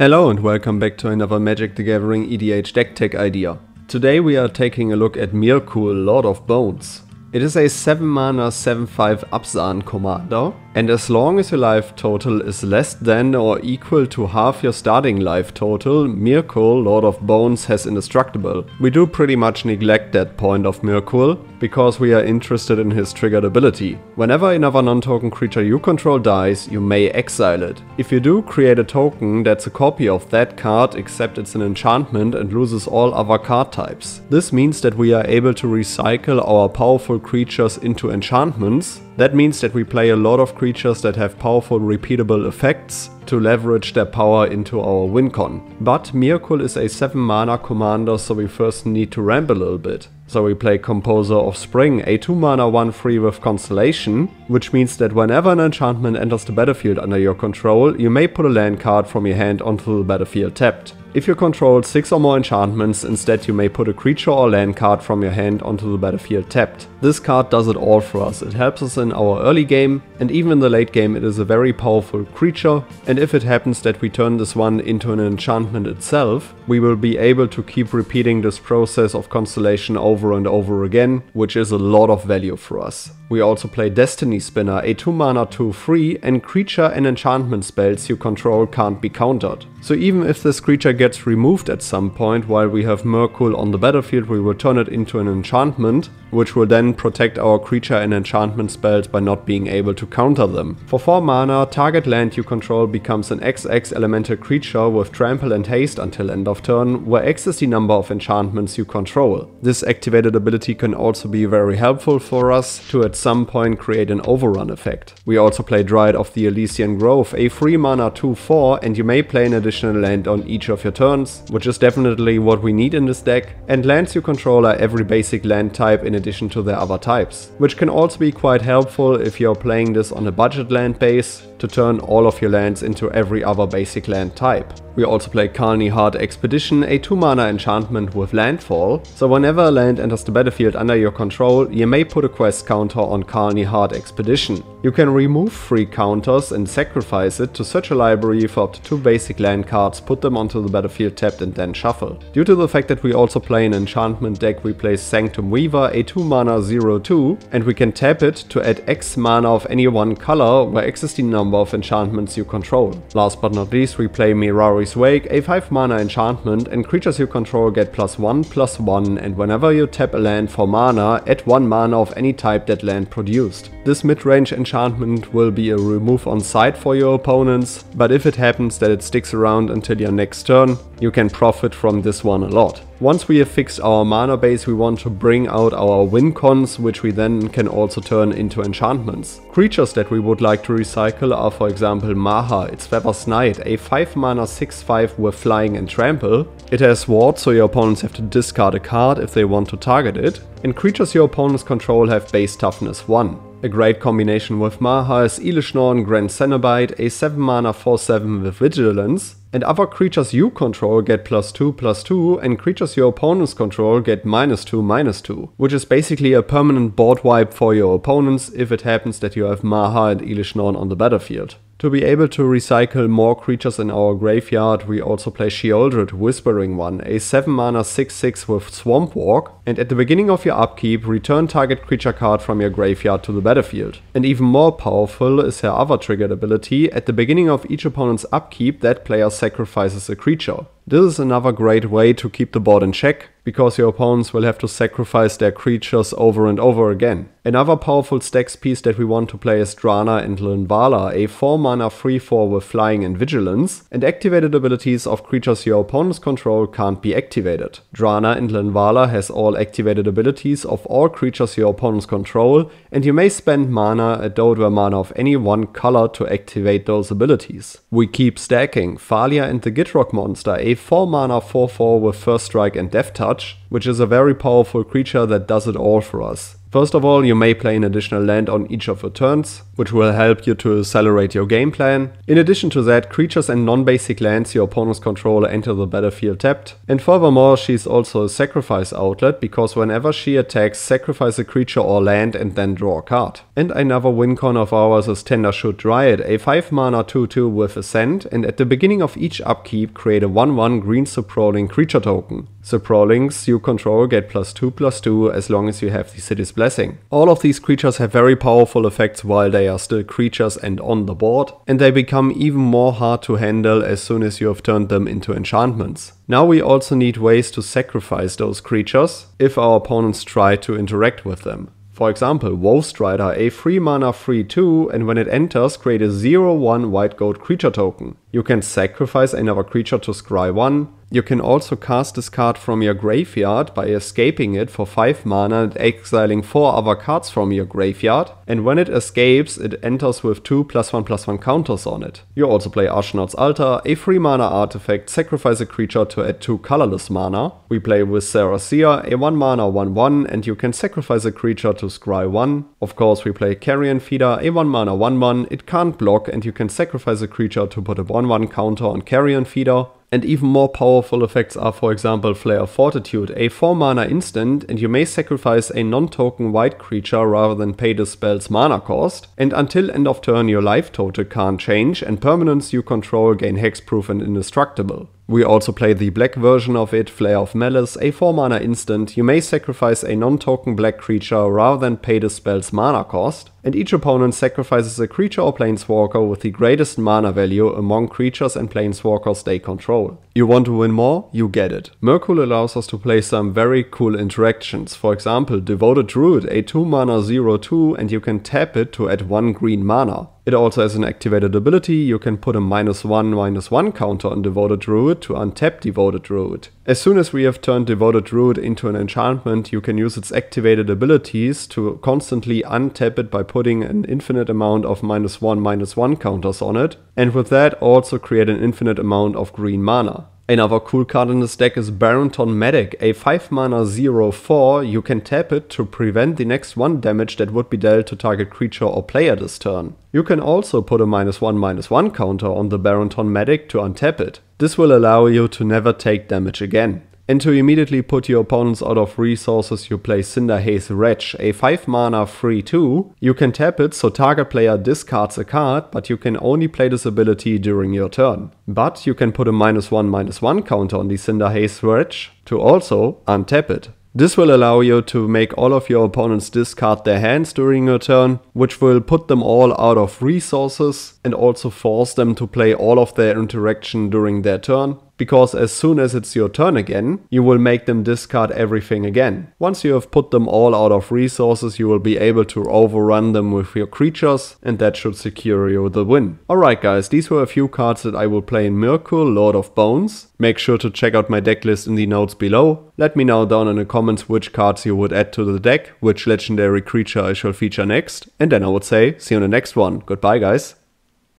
Hello and welcome back to another Magic the Gathering EDH deck tech idea. Today we are taking a look at Myrkul, Lord of Bones. It is a 7 mana 7-5 Abzan commander, and as long as your life total is less than or equal to half your starting life total, Myrkul, Lord of Bones, has indestructible. We do pretty much neglect that point of Myrkul, because we are interested in his triggered ability. Whenever another non-token creature you control dies, you may exile it. If you do, create a token that's a copy of that card except it's an enchantment and loses all other card types. This means that we are able to recycle our powerful creatures into enchantments. That means that we play a lot of creatures that have powerful repeatable effects to leverage their power into our wincon. But Myrkul is a 7 mana commander so we first need to ramp a little bit. So we play Composer of Spring, a 2 mana 1 free with Constellation, which means that whenever an enchantment enters the battlefield under your control, you may put a land card from your hand onto the battlefield tapped. If you control 6 or more enchantments, instead you may put a creature or land card from your hand onto the battlefield tapped. This card does it all for us. It helps us in our early game, and even in the late game it is a very powerful creature, and if it happens that we turn this one into an enchantment itself, we will be able to keep repeating this process of constellation over and over again, which is a lot of value for us. We also play Destiny Spinner, a 2 mana 2 free, and creature and enchantment spells you control can't be countered. So even if this creature gets removed at some point while we have Myrkul on the battlefield, we will turn it into an enchantment, which will then protect our creature and enchantment spells by not being able to counter them. For 4 mana, target land you control becomes an XX elemental creature with trample and haste until end of turn, where X is the number of enchantments you control. This activated ability can also be very helpful for us to at some point create an overrun effect. We also play Dryad of the Elysian Grove, a 3 mana 2-4 and you may play an additional land on each of your turns, which is definitely what we need in this deck, and lands you control are every basic land type in addition to their other types, which can also be quite helpful if you're playing this on a budget land base to turn all of your lands into every other basic land type. We also play Khalni Heart Expedition, a 2 mana enchantment with landfall, so whenever a land enters the battlefield under your control, you may put a quest counter on Khalni Heart Expedition. You can remove free counters and sacrifice it to search a library for up to 2 basic land cards, put them onto the battlefield tapped and then shuffle. Due to the fact that we also play an enchantment deck, we play Sanctum Weaver, a 2 mana 0-2, and we can tap it to add X mana of any one color, where X is the number of enchantments you control. Last but not least, we play Mirari's Wake, a 5 mana enchantment, and creatures you control get plus 1 plus 1, and whenever you tap a land for mana, add 1 mana of any type that land produced. This mid-range enchantment will be a remove on site for your opponents, but if it happens that it sticks around until your next turn, you can profit from this one a lot. Once we have fixed our mana base, we want to bring out our win cons, which we then can also turn into enchantments. Creatures that we would like to recycle are for example Maha, Its Feathers Night, a 5 mana 6-5 with flying and trample. It has ward, so your opponents have to discard a card if they want to target it, and creatures your opponents control have base toughness 1. A great combination with Maha is Elesh Norn Grand Cenobite, a 7 mana 4-7 with Vigilance, and other creatures you control get plus 2 plus 2 and creatures your opponents control get minus 2 minus 2, which is basically a permanent board wipe for your opponents if it happens that you have Maha and Elesh Norn on the battlefield. To be able to recycle more creatures in our graveyard, we also play Sheoldred Whispering One, a 7 mana 6-6 with Swamp Walk, and at the beginning of your upkeep, return target creature card from your graveyard to the battlefield. And even more powerful is her other triggered ability, at the beginning of each opponent's upkeep, that player sacrifices a creature. This is another great way to keep the board in check, because your opponents will have to sacrifice their creatures over and over again. Another powerful stacks piece that we want to play is Drana and Linvala, a 4 mana 3-4 with flying and vigilance, and activated abilities of creatures your opponents control can't be activated. Drana and Linvala has all activated abilities of all creatures your opponents control, and you may spend mana, a Doedware mana of any one color to activate those abilities. We keep stacking Thalia and the Gitrog monster, a 4 mana 4 4 with First Strike and Death Touch, which is a very powerful creature that does it all for us. First of all, you may play an additional land on each of your turns, which will help you to accelerate your game plan. In addition to that, creatures and non-basic lands your opponent's controller enter the battlefield tapped. And furthermore, she's also a sacrifice outlet, because whenever she attacks, sacrifice a creature or land and then draw a card. And another win con of ours is Tendershoot Dryad, a 5 mana 2-2 with Ascend, and at the beginning of each upkeep create a 1-1 green Saproling creature token. Saprolings you control get plus 2 plus 2 as long as you have the City's Blessing. All of these creatures have very powerful effects while they are still creatures and on the board, and they become even more hard to handle as soon as you have turned them into enchantments. Now we also need ways to sacrifice those creatures if our opponents try to interact with them. For example, Woe Strider, a 3 mana 3 2, and when it enters, create a 0 1 white goat creature token. You can sacrifice another creature to scry 1, you can also cast this card from your graveyard by escaping it for 5 mana and exiling 4 other cards from your graveyard, and when it escapes, it enters with 2 plus 1 plus 1 counters on it. You also play Ashnod's Altar, a 3 mana artifact, sacrifice a creature to add 2 colorless mana. We play Viscera Seer, a 1 mana 1 1, and you can sacrifice a creature to scry 1. Of course, we play Carrion Feeder, a 1 mana 1 1, it can't block, and you can sacrifice a creature to put a 1 1 counter on Carrion Feeder. And even more powerful effects are for example Flare of Fortitude, a 4 mana instant and you may sacrifice a non-token white creature rather than pay the spell's mana cost. And until end of turn your life total can't change and permanents you control gain hexproof and indestructible. We also play the black version of it, Flare of Malice, a 4 mana instant. You may sacrifice a non-token black creature rather than pay the spell's mana cost, and each opponent sacrifices a creature or planeswalker with the greatest mana value among creatures and planeswalkers they control. You want to win more? You get it. Myrkul allows us to play some very cool interactions. For example, Devoted Druid, a 2 mana 0-2 and you can tap it to add 1 green mana. It also has an activated ability, you can put a minus 1 minus 1 counter on Devoted Druid to untap Devoted Druid. As soon as we have turned Devoted Druid into an enchantment, you can use its activated abilities to constantly untap it by putting an infinite amount of minus 1 minus 1 counters on it, and with that also create an infinite amount of green mana. Another cool card in this deck is Barrenton Medic, a 5 mana 0-4, you can tap it to prevent the next 1 damage that would be dealt to target creature or player this turn. You can also put a minus 1 minus 1 counter on the Barrenton Medic to untap it. This will allow you to never take damage again. And to immediately put your opponents out of resources, you play Cinderhaze Wretch, a 5 mana 3 2. You can tap it so target player discards a card, but you can only play this ability during your turn. But you can put a minus 1 minus 1 counter on the Cinderhaze Wretch to also untap it. This will allow you to make all of your opponents discard their hands during your turn, which will put them all out of resources and also force them to play all of their interaction during their turn because as soon as it's your turn again, you will make them discard everything again. Once you have put them all out of resources, you will be able to overrun them with your creatures, and that should secure you the win. Alright guys, these were a few cards that I will play in Myrkul, Lord of Bones. Make sure to check out my deck list in the notes below. Let me know down in the comments which cards you would add to the deck, which legendary creature I shall feature next, and then I would say, see you in the next one. Goodbye guys.